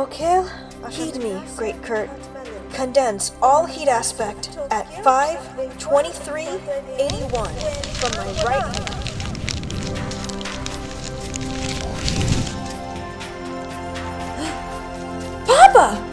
Okay, heed me, great Kurt. Condense all heat aspect at 52381 from my right hand. Papa!